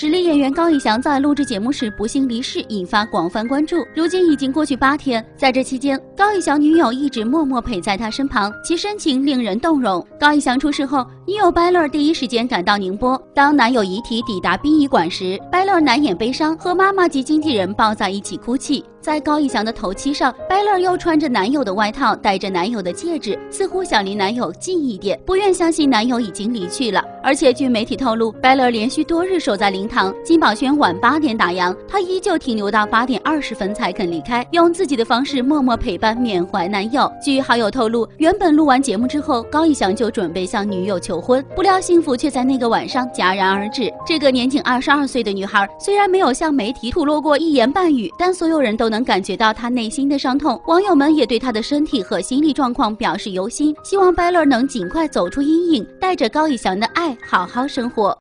实力演员高以翔在录制节目时不幸离世，引发广泛关注。如今已经过去八天，在这期间，高以翔女友一直默默陪在他身旁，其深情令人动容。高以翔出事后，女友掰乐第一时间赶到宁波。当男友遗体抵达殡仪馆时，掰乐难掩悲伤，和妈妈及经纪人抱在一起哭泣。在高以翔的头七上，掰乐又穿着男友的外套，戴着男友的戒指，似乎想离男友近一点，不愿相信男友已经离去了。而且据媒体透露，掰乐连续多日守在灵堂，金宝轩晚八点打烊，她依旧停留到八点二十分才肯离开，用自己的方式默默陪伴缅怀男友。据好友透露，原本录完节目之后，高以翔就准备向女友求婚，不料幸福却在那个晚上戛然而止。这个年仅二十二岁的女孩，虽然没有向媒体吐露过一言半语，但所有人都能。能感觉到他内心的伤痛，网友们也对他的身体和心理状况表示忧心，希望 Bella 能尽快走出阴影，带着高以翔的爱好好生活。